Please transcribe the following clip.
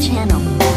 channel.